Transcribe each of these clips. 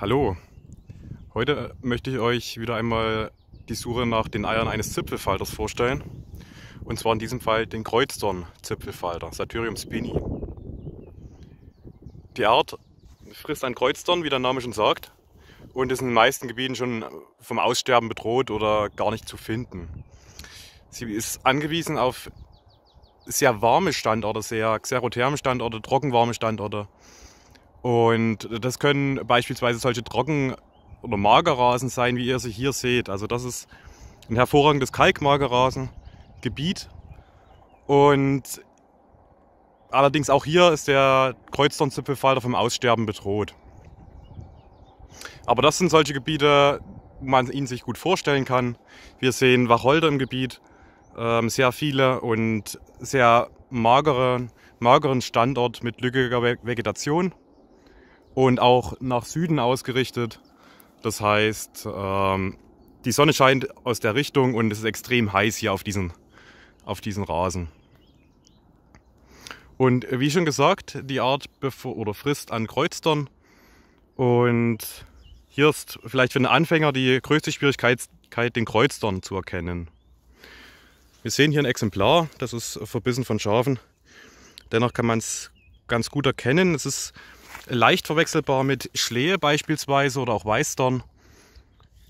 Hallo, heute möchte ich euch wieder einmal die Suche nach den Eiern eines Zipfelfalters vorstellen. Und zwar in diesem Fall den Kreuzdorn-Zipfelfalter, Satyrium spini. Die Art frisst ein Kreuzdorn, wie der Name schon sagt, und ist in den meisten Gebieten schon vom Aussterben bedroht oder gar nicht zu finden. Sie ist angewiesen auf sehr warme Standorte, sehr xerotherme Standorte, trockenwarme Standorte und das können beispielsweise solche Trocken- oder Magerrasen sein, wie ihr sie hier seht. Also das ist ein hervorragendes Kalkmagerrasengebiet. Und allerdings auch hier ist der Kreuzdornzipfelfalter vom Aussterben bedroht. Aber das sind solche Gebiete, wo man ihn sich gut vorstellen kann. Wir sehen Wacholder im Gebiet, ähm, sehr viele und sehr magere, mageren Standort mit lückiger Vegetation und auch nach Süden ausgerichtet. Das heißt, ähm, die Sonne scheint aus der Richtung und es ist extrem heiß hier auf diesen, auf diesen Rasen. Und wie schon gesagt, die Art oder frisst an Kreuzdorn. Und hier ist vielleicht für einen Anfänger die größte Schwierigkeit, den Kreuzdorn zu erkennen. Wir sehen hier ein Exemplar, das ist verbissen von Schafen. Dennoch kann man es ganz gut erkennen. Es ist leicht verwechselbar mit Schlehe beispielsweise oder auch Weißdorn.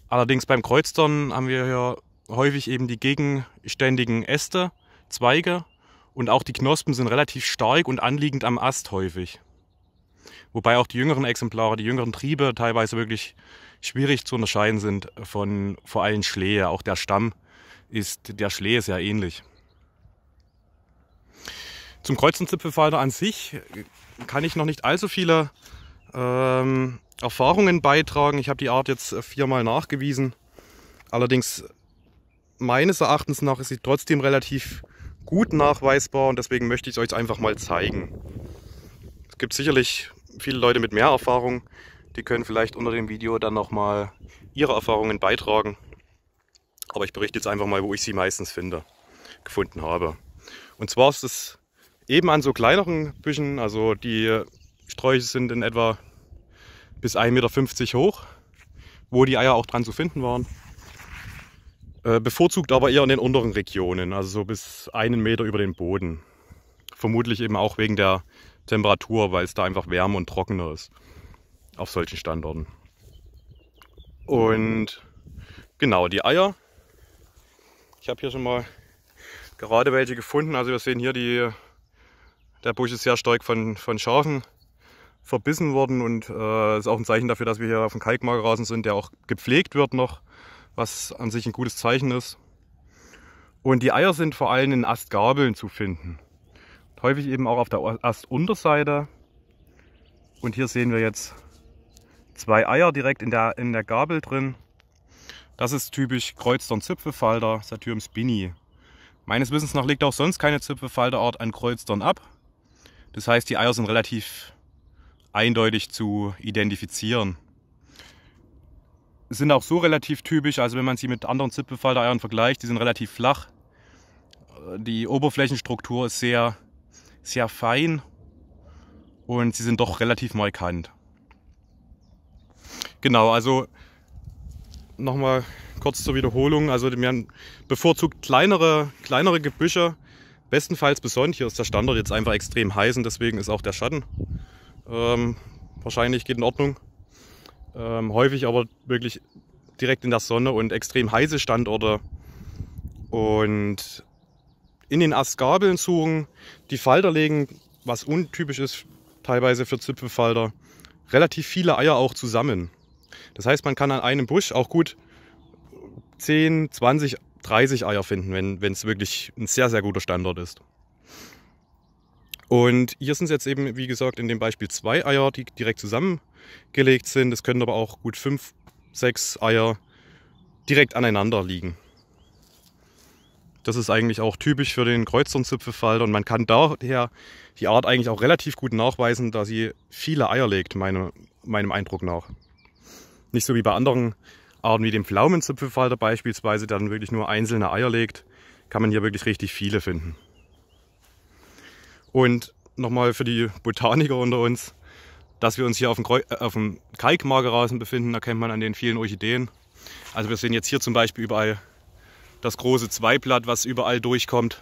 Allerdings beim Kreuzdorn haben wir hier häufig eben die gegenständigen Äste, Zweige und auch die Knospen sind relativ stark und anliegend am Ast häufig. Wobei auch die jüngeren Exemplare, die jüngeren Triebe teilweise wirklich schwierig zu unterscheiden sind von vor allem Schlehe. Auch der Stamm ist der Schlehe sehr ähnlich. Zum Kreuzenzipfelfalter an sich kann ich noch nicht allzu viele ähm, Erfahrungen beitragen. Ich habe die Art jetzt viermal nachgewiesen. Allerdings meines Erachtens nach ist sie trotzdem relativ gut nachweisbar und deswegen möchte ich es euch einfach mal zeigen. Es gibt sicherlich viele Leute mit mehr Erfahrung, die können vielleicht unter dem Video dann nochmal ihre Erfahrungen beitragen. Aber ich berichte jetzt einfach mal, wo ich sie meistens finde, gefunden habe. Und zwar ist es eben an so kleineren Büschen, also die Sträuche sind in etwa bis 1,50 Meter hoch, wo die Eier auch dran zu finden waren. Äh, bevorzugt aber eher in den unteren Regionen, also so bis einen Meter über den Boden. Vermutlich eben auch wegen der Temperatur, weil es da einfach wärmer und trockener ist auf solchen Standorten. Und genau, die Eier. Ich habe hier schon mal gerade welche gefunden. Also wir sehen hier die der Busch ist sehr stark von, von Schafen verbissen worden und äh, ist auch ein Zeichen dafür, dass wir hier auf dem Kalkmagerrasen sind, der auch gepflegt wird noch, was an sich ein gutes Zeichen ist. Und die Eier sind vor allem in Astgabeln zu finden. Häufig eben auch auf der Astunterseite. Und hier sehen wir jetzt zwei Eier direkt in der, in der Gabel drin. Das ist typisch Kreuzdorn-Zipfelfalter, Satyrum spini. Meines Wissens nach legt auch sonst keine Zipfelfalterart an Kreuzdorn ab. Das heißt, die Eier sind relativ eindeutig zu identifizieren. Sind auch so relativ typisch, also wenn man sie mit anderen Zipfelfalter-Eiern vergleicht, die sind relativ flach. Die Oberflächenstruktur ist sehr, sehr fein und sie sind doch relativ markant. Genau, also nochmal kurz zur Wiederholung. Also wir bevorzugt kleinere, kleinere Gebüsche, bestenfalls besonnt. Hier ist der Standort jetzt einfach extrem heiß und deswegen ist auch der Schatten ähm, wahrscheinlich geht in Ordnung. Ähm, häufig aber wirklich direkt in der Sonne und extrem heiße Standorte. Und in den Astgabeln suchen, die Falter legen, was untypisch ist teilweise für Zipfelfalter, relativ viele Eier auch zusammen. Das heißt, man kann an einem Busch auch gut 10, 20 30 Eier finden, wenn es wirklich ein sehr, sehr guter Standort ist. Und hier sind es jetzt eben, wie gesagt, in dem Beispiel zwei Eier, die direkt zusammengelegt sind. Es können aber auch gut fünf, sechs Eier direkt aneinander liegen. Das ist eigentlich auch typisch für den Kreuzzornzipfelfalter und man kann daher die Art eigentlich auch relativ gut nachweisen, da sie viele Eier legt, meine, meinem Eindruck nach. Nicht so wie bei anderen Arten wie dem Pflaumenzipfelfalter beispielsweise, der dann wirklich nur einzelne Eier legt, kann man hier wirklich richtig viele finden. Und nochmal für die Botaniker unter uns, Dass wir uns hier auf dem, Kreu äh, auf dem Kalkmagerrasen befinden, erkennt man an den vielen Orchideen. Also wir sehen jetzt hier zum Beispiel überall das große Zweiblatt, was überall durchkommt.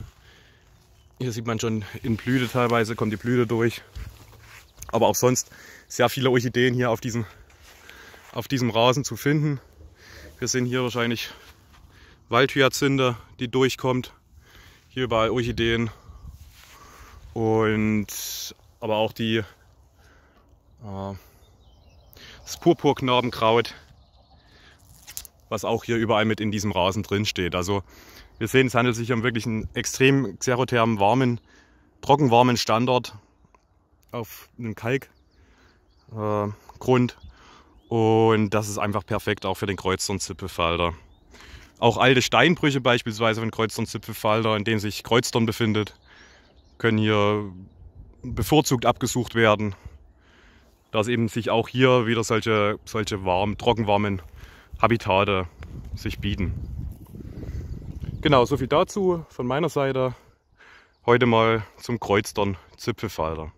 Hier sieht man schon in Blüte teilweise, kommt die Blüte durch. Aber auch sonst sehr viele Orchideen hier auf diesem, auf diesem Rasen zu finden. Wir sehen hier wahrscheinlich Waldhyazinthe, die durchkommt. Hier überall Orchideen. Und aber auch die äh, das Purpurknarbenkraut, was auch hier überall mit in diesem Rasen drin steht. Also wir sehen, es handelt sich um wirklich einen extrem xerothermen, warmen, trockenwarmen Standort auf einem Kalkgrund. Äh, und das ist einfach perfekt auch für den Kreuzdorn-Zipfelfalter. Auch alte Steinbrüche beispielsweise von Kreuzdorn-Zipfelfalter, in denen sich Kreuzdorn befindet, können hier bevorzugt abgesucht werden. Da es eben sich auch hier wieder solche, solche warm, trockenwarmen Habitate sich bieten. Genau, soviel dazu von meiner Seite. Heute mal zum Kreuzdorn Zipfelfalter.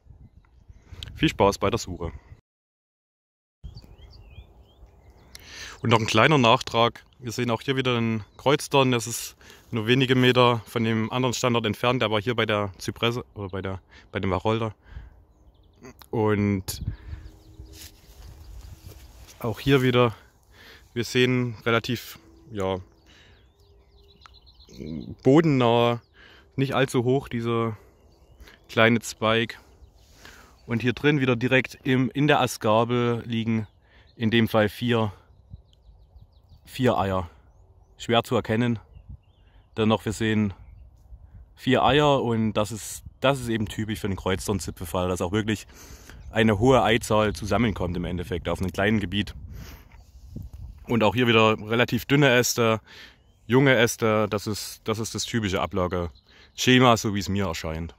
Viel Spaß bei der Suche. Und noch ein kleiner Nachtrag. Wir sehen auch hier wieder einen Kreuzdorn. Das ist nur wenige Meter von dem anderen Standort entfernt. Der war hier bei der Zypresse oder bei, der, bei dem Wacholder. Und auch hier wieder, wir sehen relativ ja, bodennah, nicht allzu hoch, dieser kleine Zweig. Und hier drin wieder direkt im, in der Astgabel liegen in dem Fall vier vier Eier. Schwer zu erkennen. Dennoch, wir sehen vier Eier und das ist, das ist eben typisch für den Kreuzdornzipfelfall, dass auch wirklich eine hohe Eizahl zusammenkommt im Endeffekt auf einem kleinen Gebiet. Und auch hier wieder relativ dünne Äste, junge Äste, das ist das, ist das typische Ablageschema, so wie es mir erscheint.